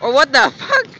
Or what the fuck?